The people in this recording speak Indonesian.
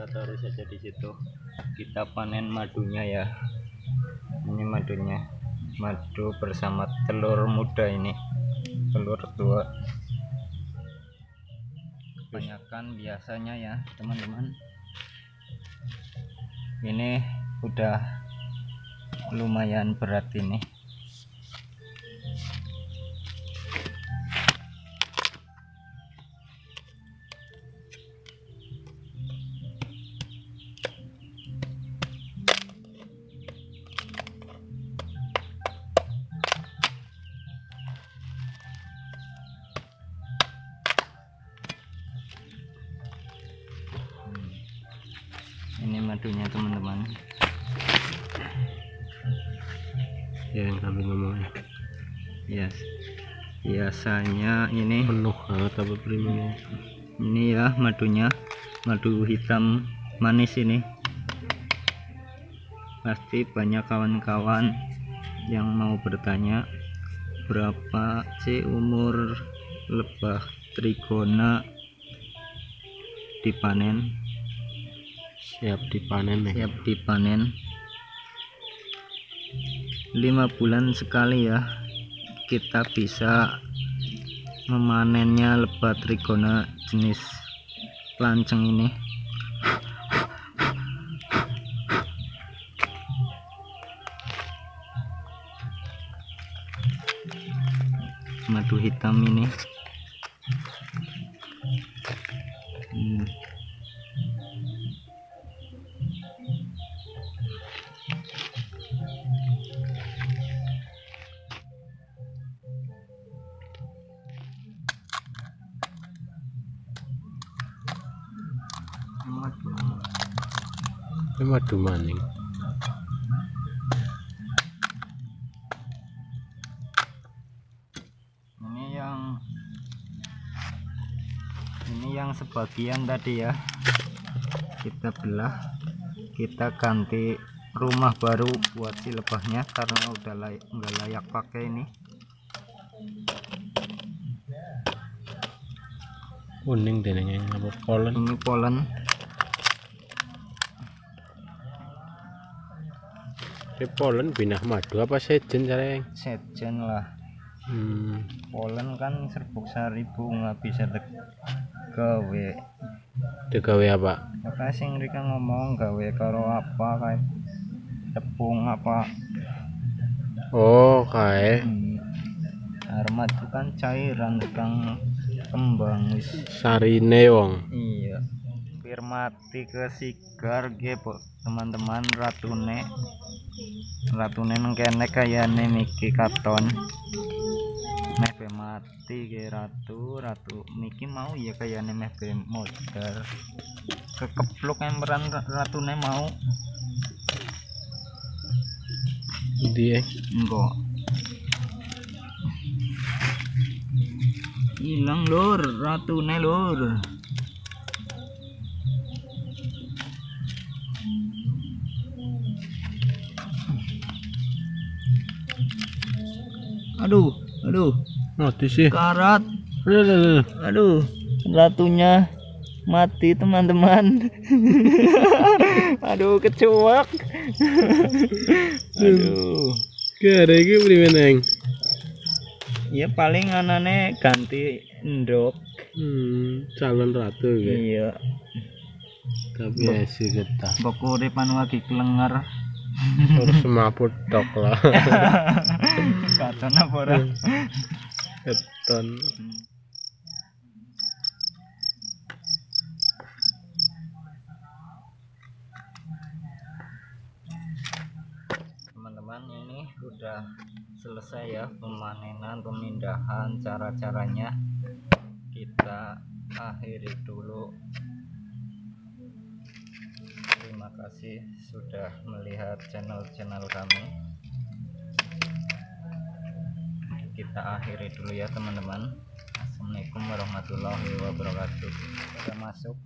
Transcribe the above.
kita taruh saja di situ. Kita panen madunya ya. Ini madunya. Madu bersama telur muda ini. Telur tua. Kebanyakan biasanya ya teman-teman. Ini udah lumayan berat ini ini madunya teman-teman. Ya yang sambil ngomong. Ya biasanya ini penuh banget apa ini ya madunya madu hitam manis ini. Pasti banyak kawan-kawan yang mau bertanya berapa sih umur lebah trigona dipanen siap dipanen nih siap dipanen. Lima bulan sekali ya kita bisa memanennya lebah trigona jenis lanceng ini. Madu hitam ini Madu. maning ini yang ini yang sebagian tadi ya kita belah kita ganti rumah baru buat si lebahnya karena udah layak nggak layak pakai ini kuning nih apa polen ini polen ini polen binah madu apa sejen caranya sejen lah. Hmm. polen kan serbuk sari bunga bisa gawe digawe apa? Makanya sing mereka ngomong gawe karo apa kayak tepung apa? Oh kae. Hmm. armat itu kan cairan kang kembang wis. Sarine wong. Iya. Biar mati ke sigar ge teman-teman ratune. Ratune nang kene kayane niki katon. Meh mati ge ratu. Ratu niki mau ya kayane meh be modar kekepluk emberan ra- ratune mau. Dia enggak hilang lur. Ratune lur. Aduh aduh. Mati sih. Karat. Aduh, ratunya mati teman-teman. Aduh kecuak. Aduh. Ada iki primeneng ya paling anane ganti endok hmm, calon ratu ya. Iya. Tapi esi getah. mbok uripan lagi kelengar harus semaput tok lah. Katon apa ora? Keton. Teman-teman ini udah selesai ya pemanenan pemindahan cara-caranya. Kita akhiri dulu. Terima kasih sudah melihat channel-channel kami. Kita akhiri dulu ya teman-teman. Assalamualaikum warahmatullahi wabarakatuh. Kita masuk